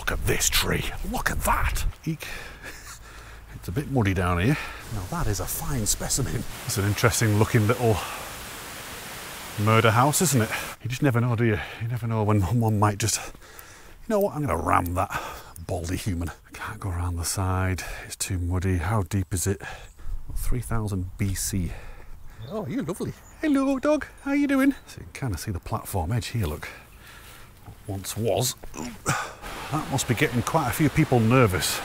look at this tree. Look at that. Eek. It's a bit muddy down here. Now that is a fine specimen. It's an interesting looking little murder house, isn't it? You just never know, do you? You never know when one might just, you know what, I'm going to ram that baldy human. I can't go around the side. It's too muddy. How deep is it? 3000 BC. Oh, you're lovely. Hello, dog. How are you doing? So you can kind of see the platform edge here, look. Once was. That must be getting quite a few people nervous.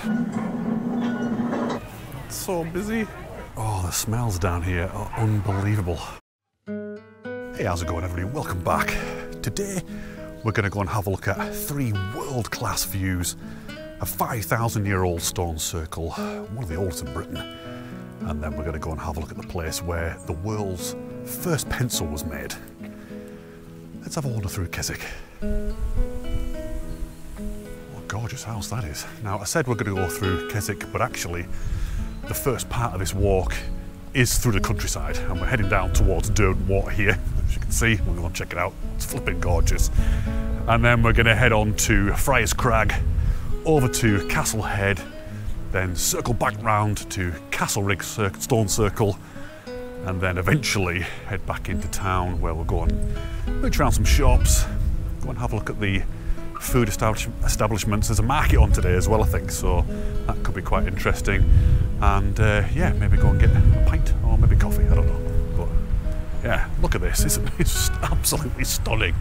So busy. Oh, the smells down here are unbelievable. Hey, how's it going, everybody? Welcome back. Today, we're going to go and have a look at three world class views a 5,000 year old stone circle, one of the oldest in Britain. And then we're going to go and have a look at the place where the world's first pencil was made. Let's have a wander through Keswick. Gorgeous house that is. Now, I said we're going to go through Keswick, but actually, the first part of this walk is through the countryside, and we're heading down towards Derwentwater here. As you can see, we're going to check it out. It's flipping gorgeous. And then we're going to head on to Friars Crag, over to Castle Head, then circle back round to Castlerigg Stone Circle, and then eventually head back into town where we'll go and look around some shops, go and have a look at the food establish establishments. There's a market on today as well, I think, so that could be quite interesting. And uh, yeah, maybe go and get a pint or maybe coffee, I don't know. But yeah, look at this, it's, it's absolutely stunning.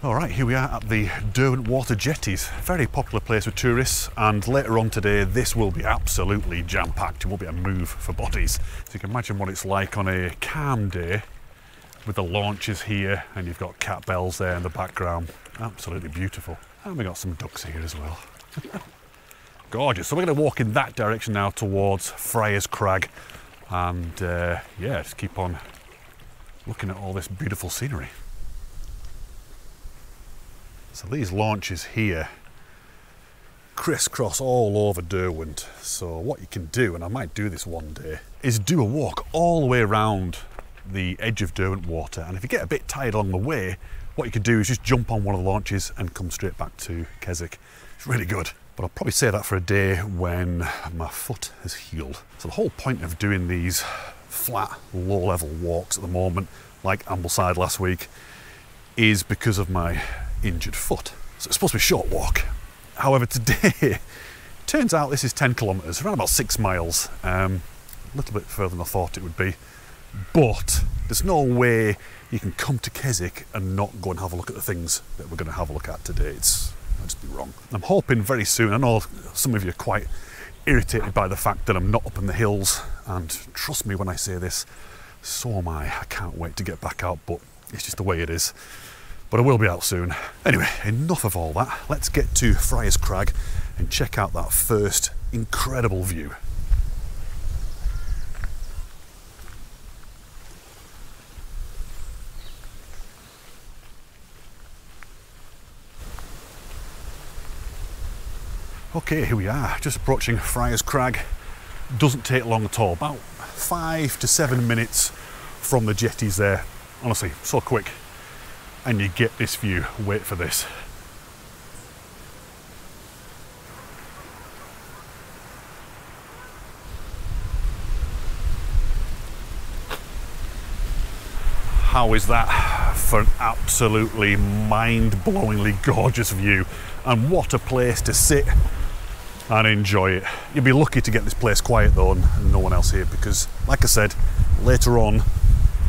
All right, here we are at the Derwent Water Jetties. Very popular place with tourists, and later on today, this will be absolutely jam-packed. It will be a move for bodies. So you can imagine what it's like on a calm day with the launches here, and you've got cat bells there in the background. Absolutely beautiful. And we've got some ducks here as well. Gorgeous. So we're going to walk in that direction now towards Friars Crag, and uh, yeah, just keep on looking at all this beautiful scenery. So these launches here crisscross all over Derwent. So what you can do, and I might do this one day, is do a walk all the way around the edge of Derwent Water. And if you get a bit tired along the way, what you can do is just jump on one of the launches and come straight back to Keswick. It's really good. But I'll probably say that for a day when my foot has healed. So the whole point of doing these flat, low-level walks at the moment, like Ambleside last week, is because of my injured foot. So it's supposed to be a short walk. However, today, turns out this is 10 kilometres, around about six miles. Um, a little bit further than I thought it would be. But there's no way you can come to Keswick and not go and have a look at the things that we're going to have a look at today. It's I'd just be wrong. I'm hoping very soon. I know some of you are quite irritated by the fact that I'm not up in the hills, and trust me when I say this, so am I. I can't wait to get back out, but it's just the way it is but I will be out soon. Anyway, enough of all that. Let's get to Friars Crag and check out that first incredible view. Okay, here we are, just approaching Friars Crag. Doesn't take long at all, about five to seven minutes from the jetties there. Honestly, so quick and you get this view. Wait for this. How is that for an absolutely mind-blowingly gorgeous view? And what a place to sit and enjoy it. You'll be lucky to get this place quiet though and no one else here because like I said, later on,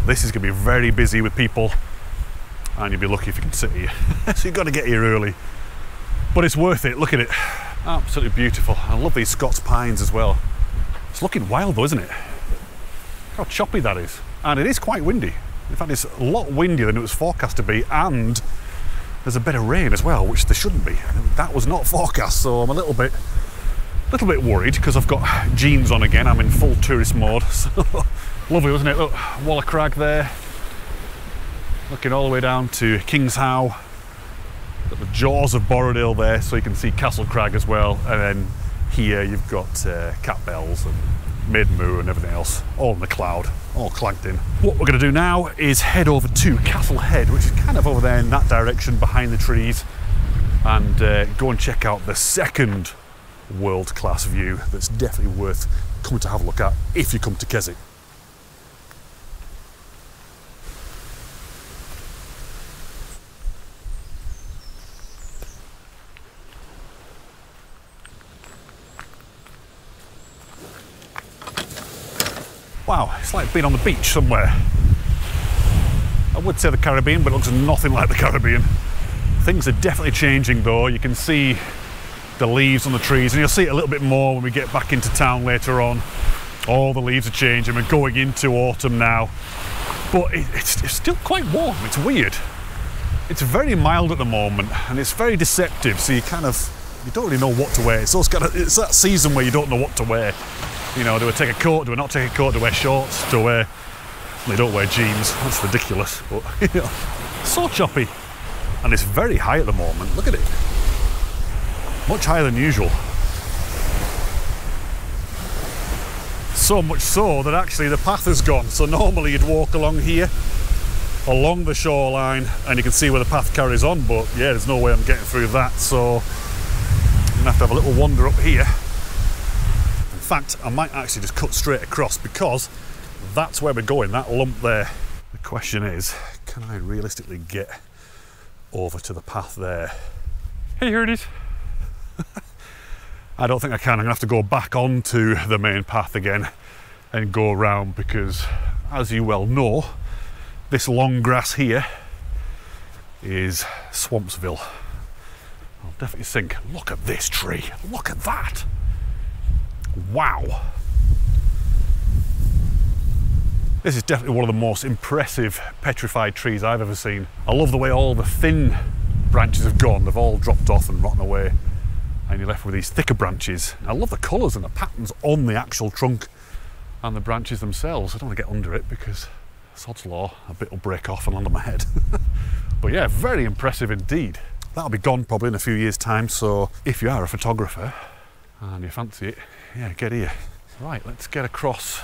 this is gonna be very busy with people and you'll be lucky if you can sit here. so you've got to get here early. But it's worth it, look at it. Absolutely beautiful. I love these Scots pines as well. It's looking wild though, isn't it? How choppy that is. And it is quite windy. In fact, it's a lot windier than it was forecast to be, and there's a bit of rain as well, which there shouldn't be. That was not forecast, so I'm a little bit little bit worried because I've got jeans on again. I'm in full tourist mode. So lovely, wasn't it? Look, Walla Crag there looking all the way down to King's How, got the jaws of Borrowdale there so you can see Castle Crag as well and then here you've got uh, Cat Bells and Maiden Moor and everything else all in the cloud all clagged in. What we're going to do now is head over to Castle Head, which is kind of over there in that direction behind the trees, and uh, go and check out the second world-class view that's definitely worth coming to have a look at if you come to Keswick. Wow, it's like being on the beach somewhere. I would say the Caribbean, but it looks nothing like the Caribbean. Things are definitely changing though. You can see the leaves on the trees, and you'll see it a little bit more when we get back into town later on. All the leaves are changing. We're going into autumn now, but it, it's, it's still quite warm. It's weird. It's very mild at the moment, and it's very deceptive. So you kind of you don't really know what to wear. It's those kind of it's that season where you don't know what to wear. You know, do I take a coat? Do I not take a coat? Do I wear shorts? Do I wear? They don't wear jeans. That's ridiculous. But you know, so choppy, and it's very high at the moment. Look at it much higher than usual. So much so that actually the path has gone. So normally you'd walk along here, along the shoreline, and you can see where the path carries on, but yeah, there's no way I'm getting through that, so I'm gonna have to have a little wander up here. In fact, I might actually just cut straight across because that's where we're going, that lump there. The question is, can I realistically get over to the path there? Hey, here it is. I don't think I can. I'm gonna have to go back onto the main path again and go around because, as you well know, this long grass here is Swampsville. I'll definitely think, look at this tree, look at that. Wow. This is definitely one of the most impressive petrified trees I've ever seen. I love the way all the thin branches have gone, they've all dropped off and rotten away and you're left with these thicker branches. I love the colours and the patterns on the actual trunk and the branches themselves. I don't want to get under it because sod's law, a bit will break off and land on my head. but yeah, very impressive indeed. That'll be gone probably in a few years time, so if you are a photographer and you fancy it, yeah, get here. Right, let's get across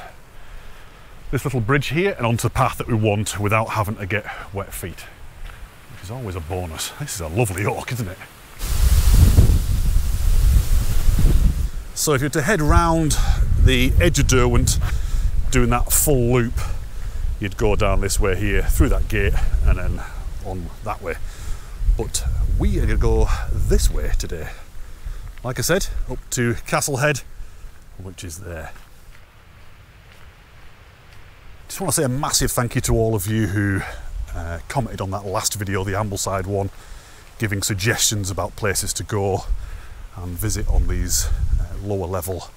this little bridge here and onto the path that we want without having to get wet feet, which is always a bonus. This is a lovely oak, isn't it? So if you were to head round the edge of Derwent, doing that full loop, you'd go down this way here, through that gate, and then on that way. But we are going to go this way today. Like I said, up to Castle Head, which is there. Just want to say a massive thank you to all of you who uh, commented on that last video, the Ambleside one, giving suggestions about places to go and visit on these lower level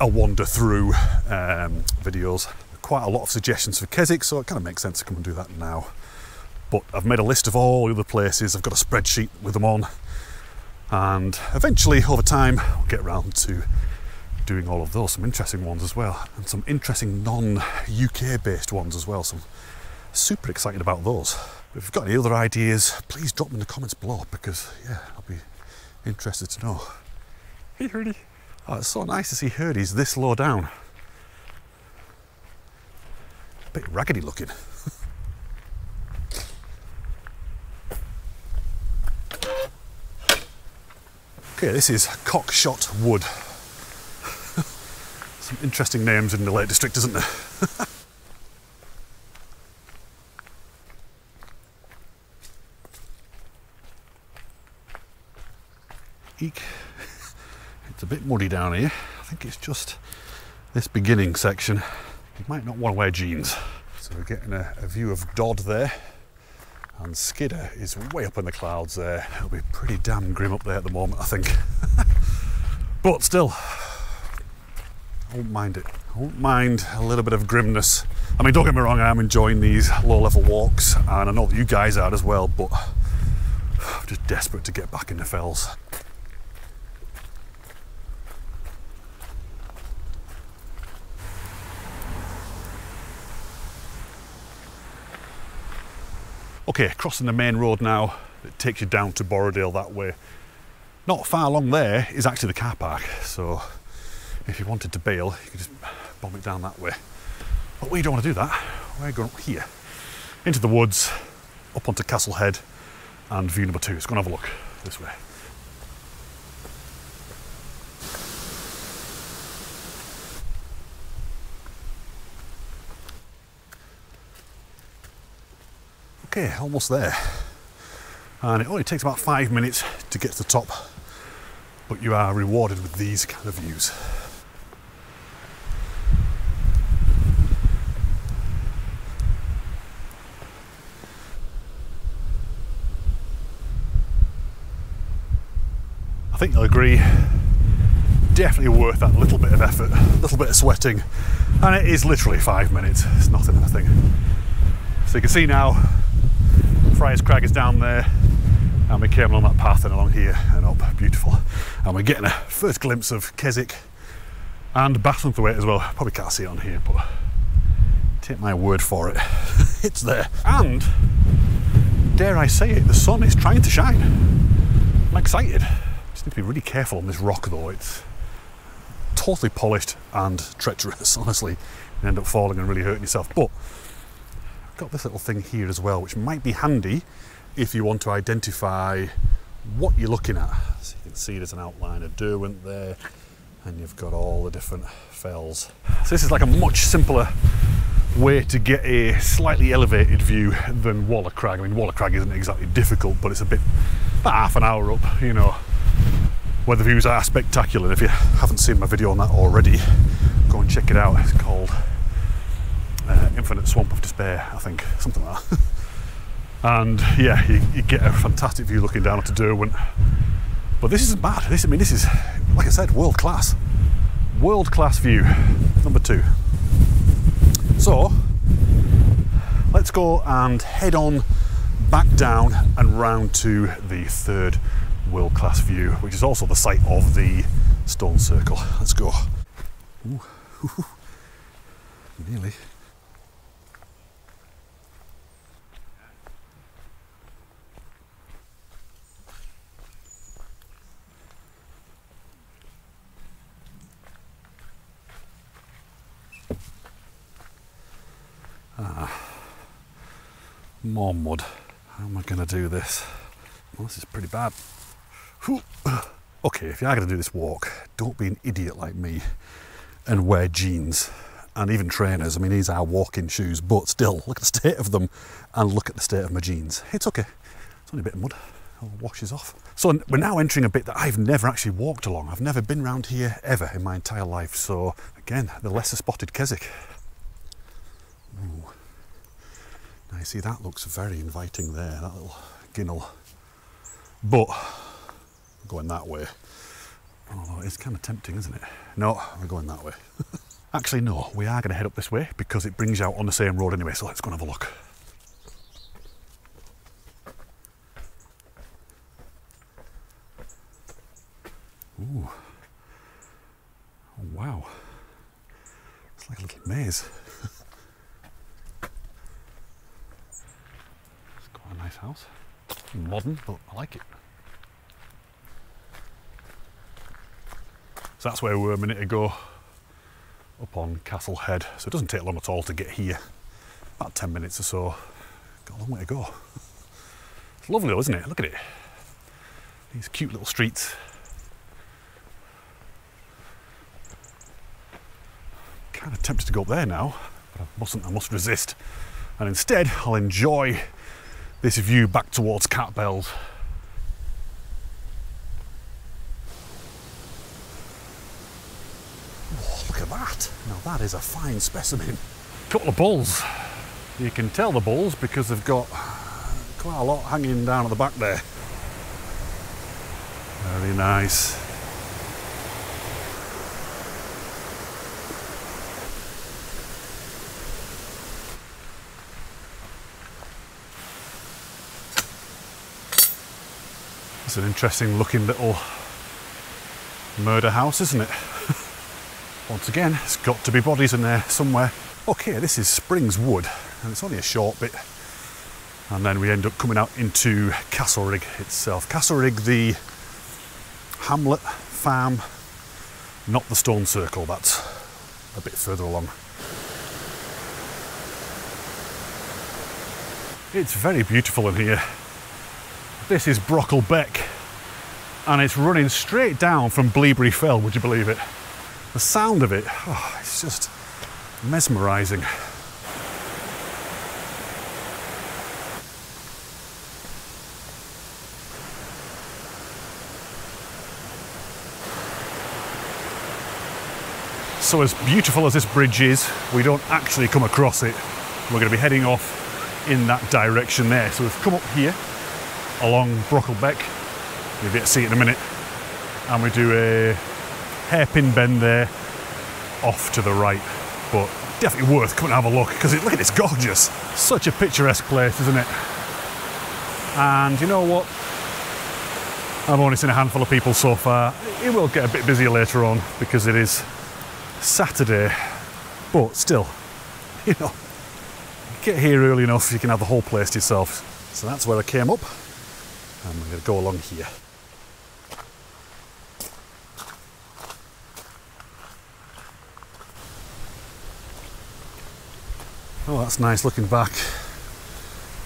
a wander through um, videos. Quite a lot of suggestions for Keswick, so it kind of makes sense to come and do that now. But I've made a list of all the other places, I've got a spreadsheet with them on, and eventually over time I'll get around to doing all of those, some interesting ones as well, and some interesting non-UK based ones as well, so I'm super excited about those. If you've got any other ideas, please drop them in the comments below because yeah, I'll be interested to know. Hey Herdy. Oh, it's so nice to see Herdies this low down. A bit raggedy looking. okay, this is Cockshot Wood. Some interesting names in the Lake District, isn't there? Eek. A bit muddy down here. I think it's just this beginning section. You might not want to wear jeans. So we're getting a, a view of Dodd there. And Skiddaw is way up in the clouds there. It'll be pretty damn grim up there at the moment, I think. but still, I won't mind it. I won't mind a little bit of grimness. I mean, don't get me wrong, I am enjoying these low level walks, and I know that you guys are as well, but I'm just desperate to get back in the fells. Okay, crossing the main road now, it takes you down to Borrowdale that way. Not far along there is actually the car park, so if you wanted to bail, you could just bomb it down that way. But we don't want to do that. We're going up here, into the woods, up onto Castle Head, and view number two. Let's go and have a look this way. Okay, almost there. And it only takes about five minutes to get to the top, but you are rewarded with these kind of views. I think you'll agree, definitely worth that little bit of effort, a little bit of sweating, and it is literally five minutes. It's nothing, I think. So you can see now, Friars Crag is down there, and we came along that path and along here and up, beautiful. And we're getting a first glimpse of Keswick and Bathurst as well. Probably can't see it on here, but take my word for it, it's there. And dare I say it, the sun is trying to shine. I'm excited. Just need to be really careful on this rock though. It's totally polished and treacherous, honestly. You end up falling and really hurting yourself. But got this little thing here as well, which might be handy if you want to identify what you're looking at. So you can see there's an outline of Derwent there, and you've got all the different fells. So this is like a much simpler way to get a slightly elevated view than Walla Crag. I mean, Walla Crag isn't exactly difficult, but it's a bit about half an hour up, you know, where the views are spectacular. And If you haven't seen my video on that already, go and check it out. It's called uh, Infinite Swamp of Despair, I think, something like that. and yeah, you, you, get a fantastic view looking down onto Derwent. But this isn't bad. This, I mean, this is, like I said, world class. World class view, number two. So, let's go and head on back down and round to the third world class view, which is also the site of the stone circle. Let's go. Ooh. Nearly. More mud. How am I going to do this? Well, this is pretty bad. Okay, if you are going to do this walk, don't be an idiot like me and wear jeans and even trainers. I mean, these are walking shoes, but still, look at the state of them and look at the state of my jeans. It's okay. It's only a bit of mud. It washes off. So we're now entering a bit that I've never actually walked along. I've never been around here ever in my entire life. So again, the lesser spotted Keswick. Ooh. Now you see that looks very inviting there, that little ginnel. But going that way. Oh, it's kind of tempting, isn't it? No, we're going that way. Actually, no, we are going to head up this way because it brings you out on the same road anyway, so let's go and have a look. Ooh. Oh, wow. It's like a little maze. it's quite a nice house. Modern, but I like it. So that's where we were a minute ago, up on Castle Head. So it doesn't take long at all to get here. About 10 minutes or so. Got a long way to go. It's lovely though, isn't it? Look at it. These cute little streets. Kind of tempted to go up there now, but I mustn't, I must resist. And instead, I'll enjoy this view back towards Cat Bells. that. Now that is a fine specimen. Couple of bulls. You can tell the bulls because they've got quite a lot hanging down at the back there. Very nice. It's an interesting looking little murder house, isn't it? Once again, it's got to be bodies in there somewhere. Okay, this is Springs Wood, and it's only a short bit. And then we end up coming out into Castlerigg itself. Castlerigg, the hamlet, farm, not the stone circle, that's a bit further along. It's very beautiful in here. This is Brockle Beck and it's running straight down from Bleaberry Fell, would you believe it? The sound of it, oh, it's just mesmerising. So as beautiful as this bridge is, we don't actually come across it. We're going to be heading off in that direction there. So we've come up here along Brocklebeck. You'll get to see it in a minute. And we do a hairpin bend there off to the right. But definitely worth coming and have a look because look at it's gorgeous. Such a picturesque place, isn't it? And you know what? I've only seen a handful of people so far. It will get a bit busier later on because it is Saturday, but still, you know, get here early enough, you can have the whole place to yourself. So that's where I came up, and we're going to go along here. Oh, that's nice looking back.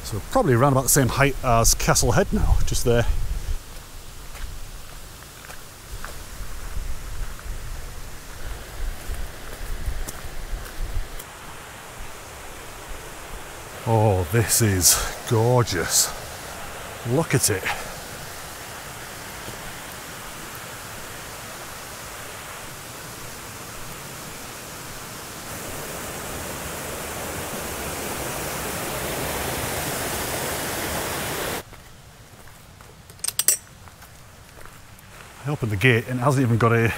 So probably around about the same height as Castle Head now, just there. Oh, this is gorgeous. Look at it. I opened the gate and it hasn't even got a,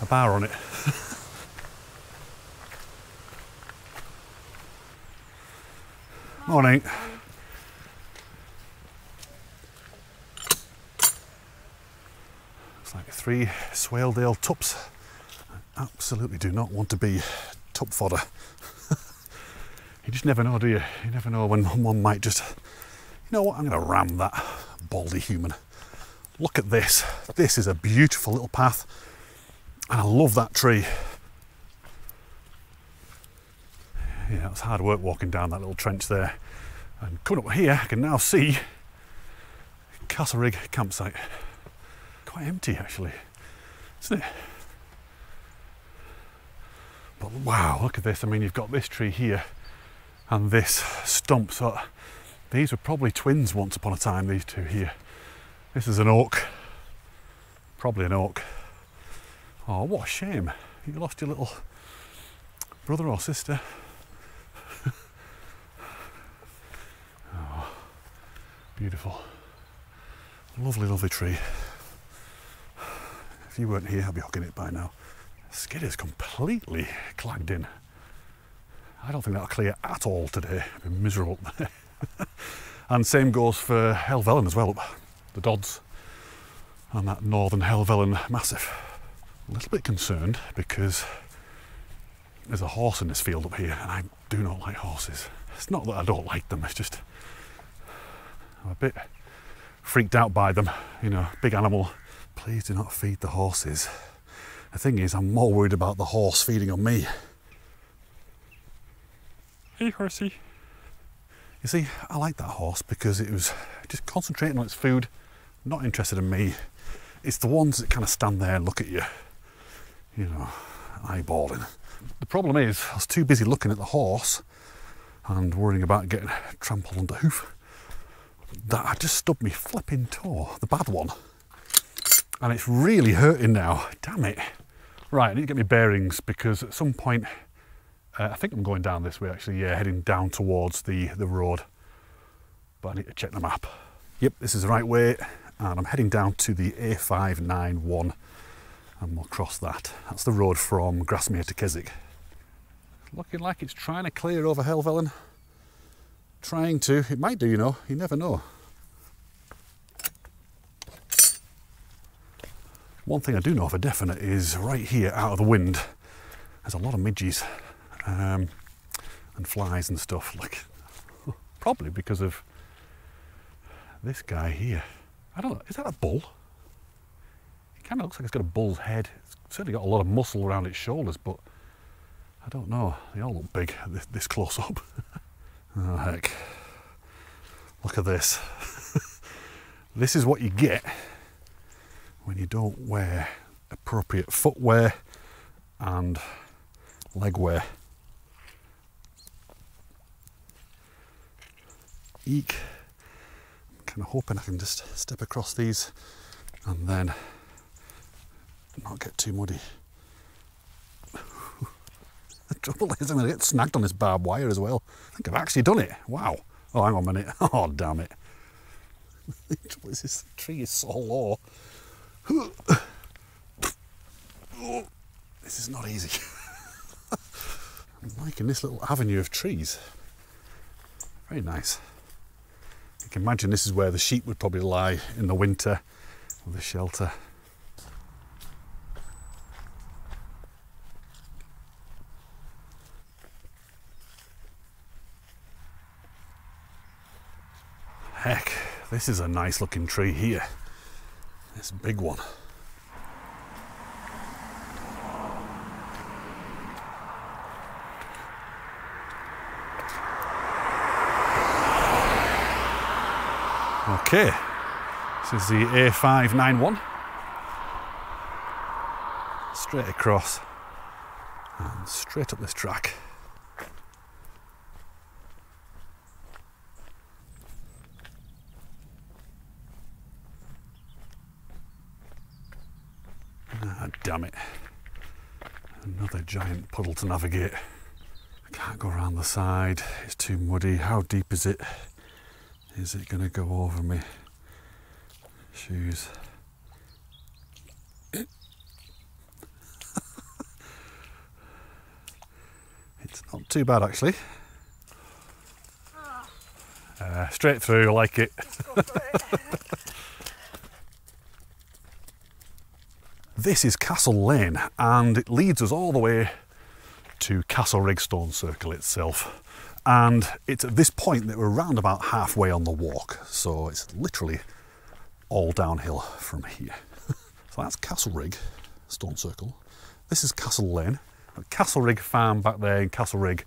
a bar on it. Morning. It's like three Swaledale tups. I absolutely do not want to be tup fodder. you just never know, do you? You never know when one might just, you know what, I'm going to ram that baldy human. Look at this. This is a beautiful little path. And I love that tree. Yeah, it was hard work walking down that little trench there. And coming up here, I can now see Castlerigg campsite. Quite empty actually, isn't it? But wow, look at this. I mean, you've got this tree here and this stump. So these were probably twins once upon a time, these two here. This is an oak, probably an oak. Oh, what a shame. You lost your little brother or sister. oh, beautiful. Lovely, lovely tree. If you weren't here, I'd be hugging it by now. Skid is completely clagged in. I don't think that'll clear at all today. It'll be miserable. and same goes for Helvellyn as well the Dodds and that northern Helvellyn massif. A little bit concerned because there's a horse in this field up here and I do not like horses. It's not that I don't like them, it's just I'm a bit freaked out by them. You know, big animal. Please do not feed the horses. The thing is, I'm more worried about the horse feeding on me. Hey, horsey. You see, I like that horse because it was just concentrating on its food not interested in me. It's the ones that kind of stand there and look at you, you know, eyeballing. The problem is, I was too busy looking at the horse and worrying about getting trampled under hoof that I just stubbed me flipping toe, the bad one. And it's really hurting now. Damn it. Right, I need to get my bearings because at some point, uh, I think I'm going down this way actually, yeah, heading down towards the, the road. But I need to check the map. Yep, this is the right way and I'm heading down to the A591 and we'll cross that. That's the road from Grasmere to Keswick. Looking like it's trying to clear over Helvellyn. Trying to, it might do, you know, you never know. One thing I do know for definite is right here out of the wind, there's a lot of midges um, and flies and stuff, like probably because of this guy here. I don't know, is that a bull? It kind of looks like it's got a bull's head. It's certainly got a lot of muscle around its shoulders, but I don't know. They all look big this, this close up. oh, heck. Look at this. this is what you get when you don't wear appropriate footwear and leg wear. Eek. I'm kind of hoping I can just step across these and then not get too muddy. the trouble is I'm going to get snagged on this barbed wire as well. I think I've actually done it. Wow. Oh, hang on a minute. Oh, damn it. this tree is so low. This is not easy. I'm liking this little avenue of trees. Very nice. You can imagine this is where the sheep would probably lie in the winter with a shelter. Heck, this is a nice looking tree here. This big one. Okay, this is the A591. Straight across and straight up this track. Ah, damn it. Another giant puddle to navigate. I can't go around the side, it's too muddy. How deep is it? Is it going to go over me shoes? it's not too bad actually. Uh, straight through, I like it. this is Castle Lane and it leads us all the way to Castlerigg Stone Circle itself. And it's at this point that we're around about halfway on the walk. So it's literally all downhill from here. so that's Castlerigg Stone Circle. This is Castle Lane. Castlerigg Farm back there in Castlerigg,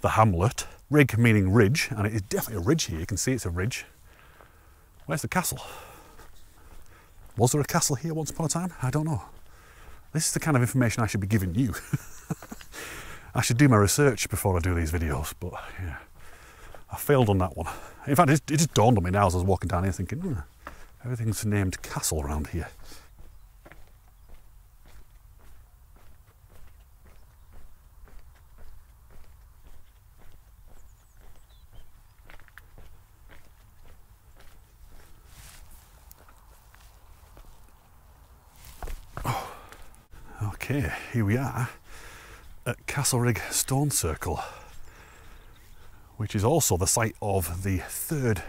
the hamlet. Rig meaning ridge, and it is definitely a ridge here. You can see it's a ridge. Where's the castle? Was there a castle here once upon a time? I don't know. This is the kind of information I should be giving you. I should do my research before I do these videos, but yeah, I failed on that one. In fact, it, just dawned on me now as I was walking down here thinking, hmm, everything's named castle around here. Okay, here we are at Castlerigg Stone Circle, which is also the site of the third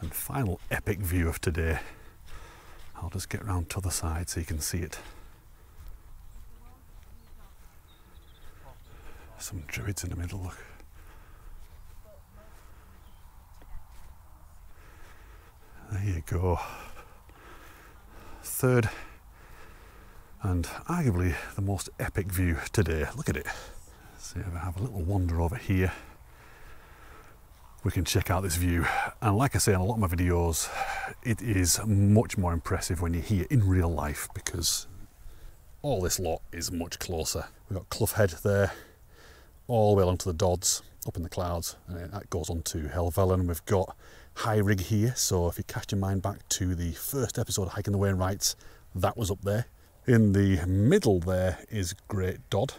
and final epic view of today. I'll just get round to the side so you can see it. Some druids in the middle, look. There you go. Third and arguably the most epic view today. Look at it. See if I have a little wander over here. We can check out this view. And like I say in a lot of my videos, it is much more impressive when you're here in real life because all this lot is much closer. We've got Clough Head there, all the way along to the Dodds, up in the clouds, and that goes on to Helvellyn. We've got High Rigg here, so if you cast your mind back to the first episode of Hiking the Wainwrights, that was up there. In the middle there is Great Dodd,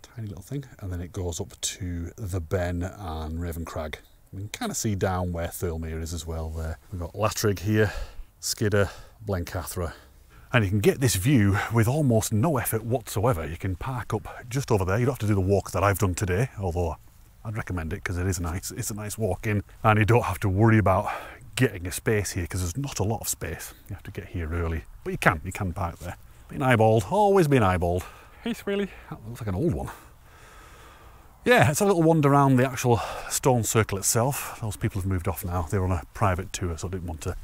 tiny little thing, and then it goes up to the Benn and Raven Crag. We can kind of see down where Thirlmere is as well there. We've got Latrigg here, Skiddaw, Blencathra. And you can get this view with almost no effort whatsoever. You can park up just over there. You don't have to do the walk that I've done today, although I'd recommend it because it is nice. It's a nice walk in, and you don't have to worry about getting a space here because there's not a lot of space. You have to get here early, but you can. You can park there. Been eyeballed, always been eyeballed. Heath really, that looks like an old one. Yeah, it's a little wander around the actual stone circle itself. Those people have moved off now. They were on a private tour, so I didn't want to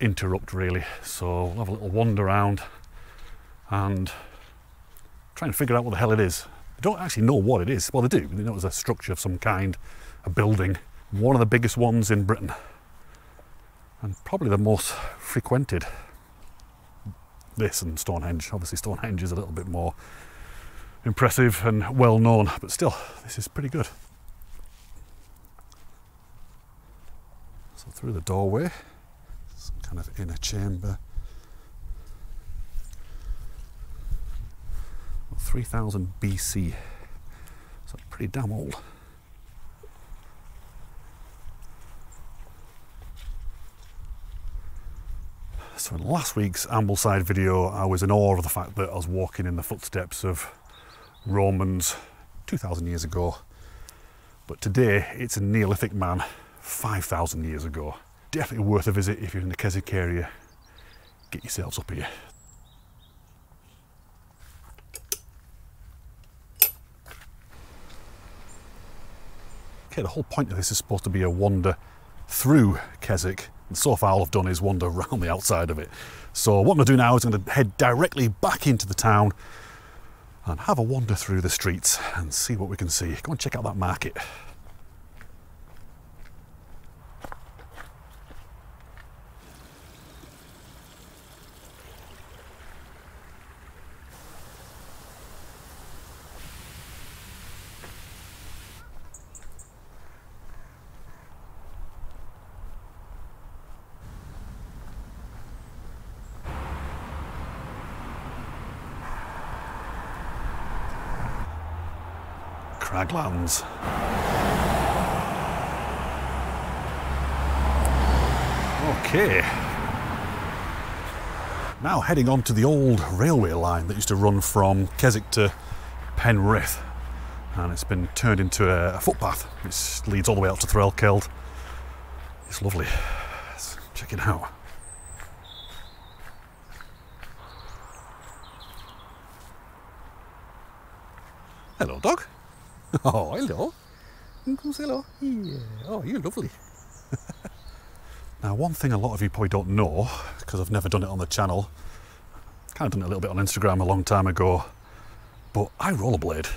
interrupt really. So we'll have a little wander around and try and figure out what the hell it is. They don't actually know what it is. Well, they do. They know it's a structure of some kind, a building. One of the biggest ones in Britain. and probably the most frequented. This and Stonehenge. Obviously, Stonehenge is a little bit more impressive and well known, but still, this is pretty good. So, through the doorway, some kind of inner chamber. 3000 BC, so pretty damn old. So in last week's Ambleside video, I was in awe of the fact that I was walking in the footsteps of Romans 2,000 years ago. But today, it's a Neolithic man 5,000 years ago. Definitely worth a visit if you're in the Keswick area. Get yourselves up here. Okay, the whole point of this is supposed to be a wander through Keswick and so far all I've done is wander around the outside of it. So what I'm going to do now is I'm going to head directly back into the town and have a wander through the streets and see what we can see. Go and check out that market. Okay. Now heading on to the old railway line that used to run from Keswick to Penrith. And it's been turned into a, a footpath which leads all the way out to Threlkeld. It's lovely. Let's check it out. Hello, dog. Oh, hello. hello. Yeah. Oh, you're lovely. now, one thing a lot of you probably don't know, because I've never done it on the channel, kind of done it a little bit on Instagram a long time ago, but I rollerblade.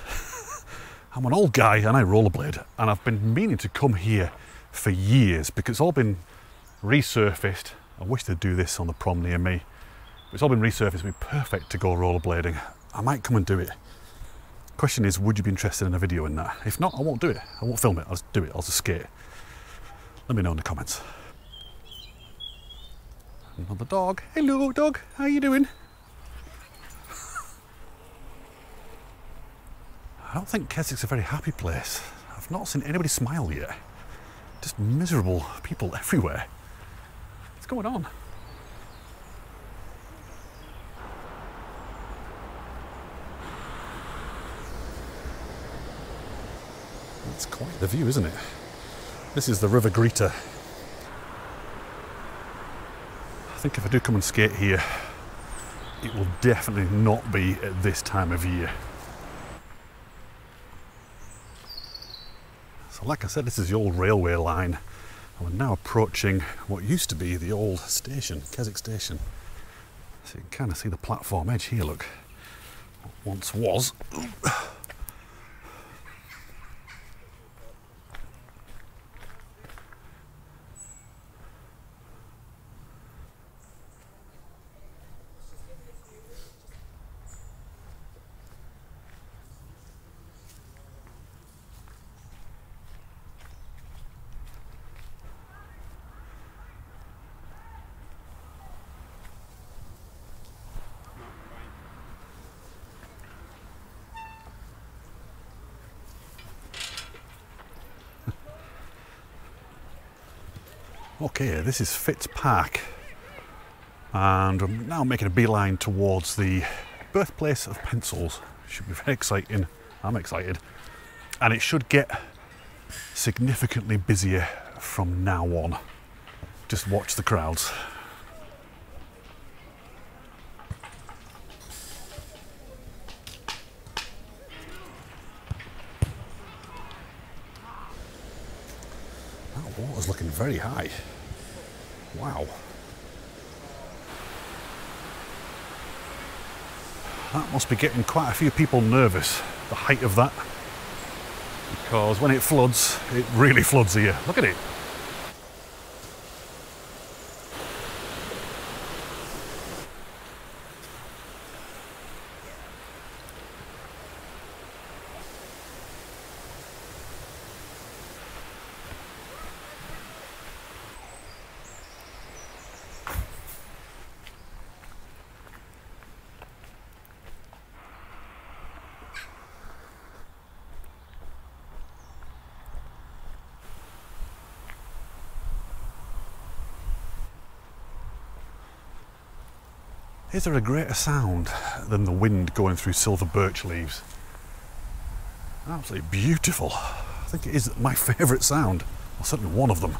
I'm an old guy and I rollerblade, and I've been meaning to come here for years because it's all been resurfaced. I wish they'd do this on the prom near me. It's all been resurfaced, it'd be perfect to go rollerblading. I might come and do it. Question is, would you be interested in a video in that? If not, I won't do it. I won't film it. I'll just do it. I'll just skate. Let me know in the comments. Another dog. Hello, dog. How are you doing? I don't think Keswick's a very happy place. I've not seen anybody smile yet. Just miserable people everywhere. What's going on? It's quite the view, isn't it? This is the River Greta. I think if I do come and skate here, it will definitely not be at this time of year. So like I said, this is the old railway line. And we're now approaching what used to be the old station, Keswick Station. So you can kind of see the platform edge here, look. Once was. Okay, this is Fitz Park, and I'm now making a beeline towards the birthplace of pencils. Should be very exciting. I'm excited, and it should get significantly busier from now on. Just watch the crowds. That water's looking very high. Wow. That must be getting quite a few people nervous, the height of that. Because when it floods, it really floods here. Look at it. Is there a greater sound than the wind going through silver birch leaves? Absolutely beautiful. I think it is my favourite sound, or certainly one of them.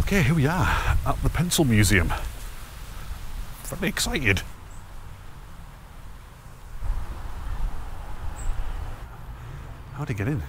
Okay, here we are at the Pencil Museum. Very excited. How do you get in?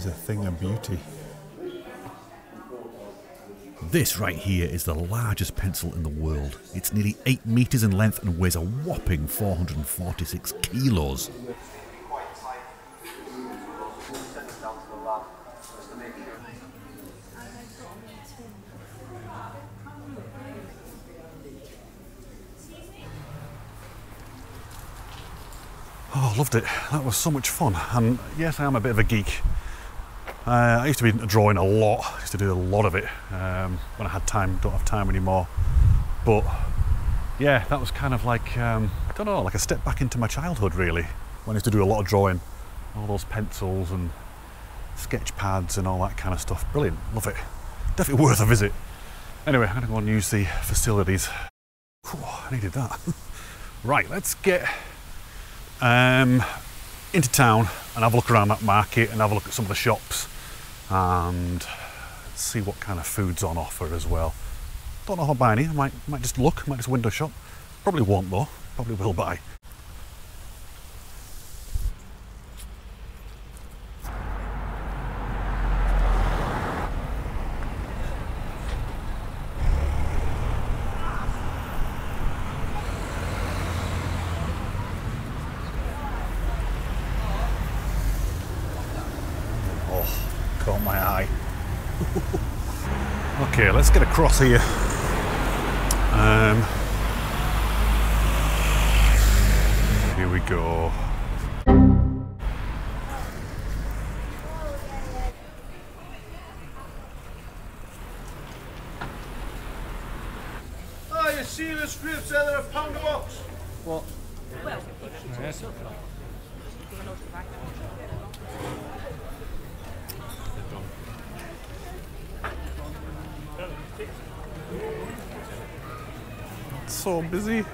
Is a thing of beauty. This right here is the largest pencil in the world. It's nearly 8 metres in length and weighs a whopping 446 kilos. Oh, loved it. That was so much fun. And yes, I am a bit of a geek. Uh, I used to be drawing a lot. I used to do a lot of it um, when I had time. Don't have time anymore. But yeah, that was kind of like um, I don't know, like a step back into my childhood really. When I used to do a lot of drawing, all those pencils and sketch pads and all that kind of stuff. Brilliant. Love it. Definitely worth a visit. Anyway, I'm gonna go and use the facilities. Whew, I needed that. right, let's get um, into town and have a look around that market and have a look at some of the shops and see what kind of food's on offer as well. Don't know if I'll buy any. I might might just look, might just window shop. Probably won't though. Probably will buy. Oh, caught my eye. Let's get across here. Um, here we go. Oh, you see the strips there, they're a pound a box. What? It's so busy.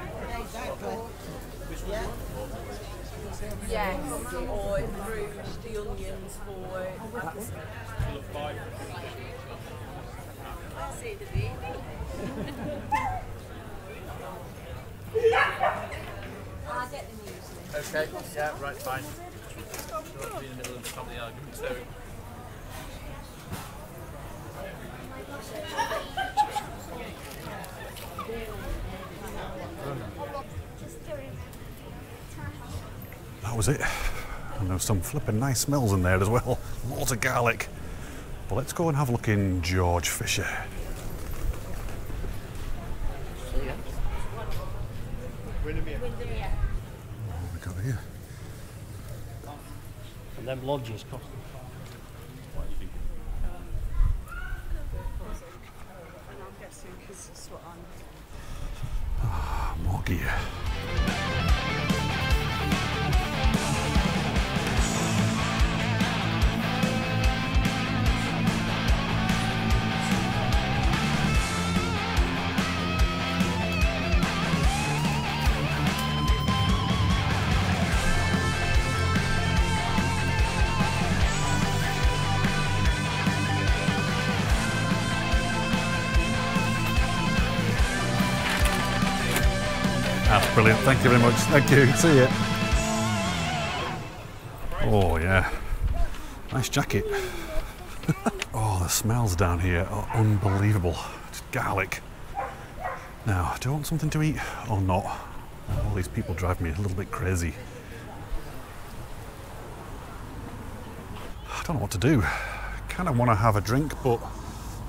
Yes, or it rouge the onions for See the baby. I'll get the music. Okay, yeah, right, fine. Don't want be in the middle of the top of the argument, so. That was it. And there was some flipping nice smells in there as well. Lots of garlic. But let's go and have a look in George Fisher. What we got here? And them lodges cost. Ah, More gear. Brilliant. Thank you very much. Thank you. See you. Oh, yeah. Nice jacket. oh, the smells down here are unbelievable. Just garlic. Now, do I want something to eat or not? All these people drive me a little bit crazy. I don't know what to do. I Kind of want to have a drink, but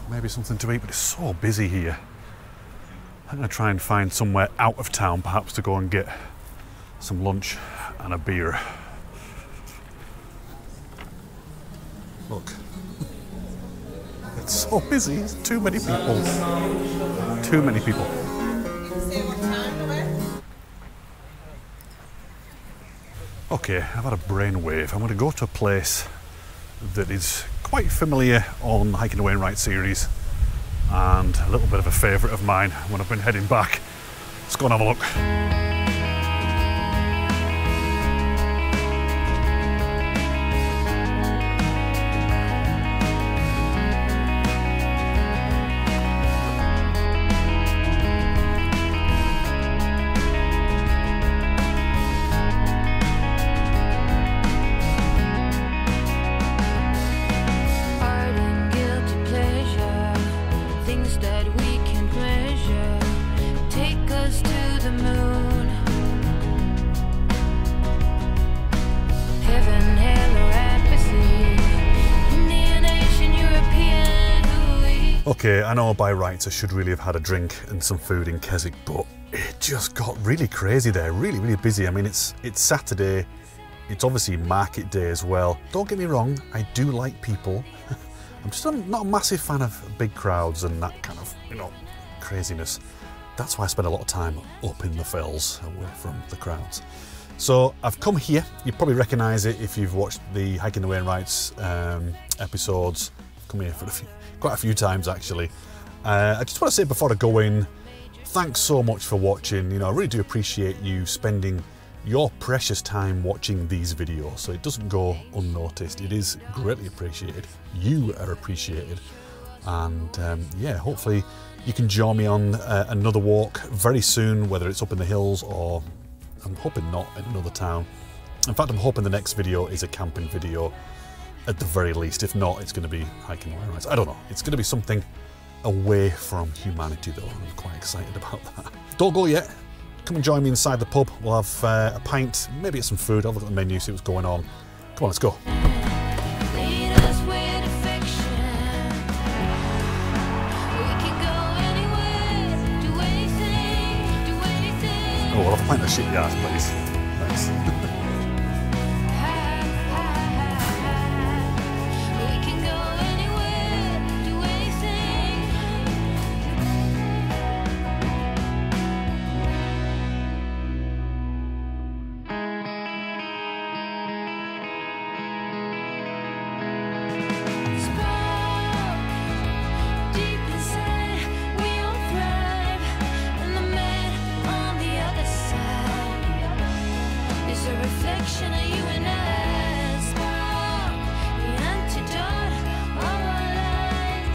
maybe something to eat, but it's so busy here. I'm going to try and find somewhere out of town, perhaps, to go and get some lunch and a beer. Look. It's so busy. It's too many people. Too many people. Okay, I've had a brainwave. I'm going to go to a place that is quite familiar on Hiking the Wainwright series and a little bit of a favourite of mine when I've been heading back. Let's go and have a look. I know by rights I should really have had a drink and some food in Keswick, but it just got really crazy there, really, really busy. I mean, it's it's Saturday, it's obviously market day as well. Don't get me wrong, I do like people. I'm just not a massive fan of big crowds and that kind of, you know, craziness. That's why I spend a lot of time up in the fells, away from the crowds. So I've come here. You probably recognise it if you've watched the Hiking the Wainwrights um, episodes. I've come here for a few, quite a few times actually. Uh, I just want to say before I go in, thanks so much for watching. You know, I really do appreciate you spending your precious time watching these videos. So it doesn't go unnoticed. It is greatly appreciated. You are appreciated. And um, yeah, hopefully you can join me on uh, another walk very soon, whether it's up in the hills or I'm hoping not in another town. In fact, I'm hoping the next video is a camping video at the very least. If not, it's going to be hiking the rides. I don't know. It's going to be something away from humanity, though. I'm quite excited about that. Don't go yet. Come and join me inside the pub. We'll have uh, a pint, maybe get some food. I'll look at the menu, see what's going on. Come on, let's go. lead us with affection. We can go anywhere, do anything, do anything. Oh, we'll have a pint of shit, yeah, please.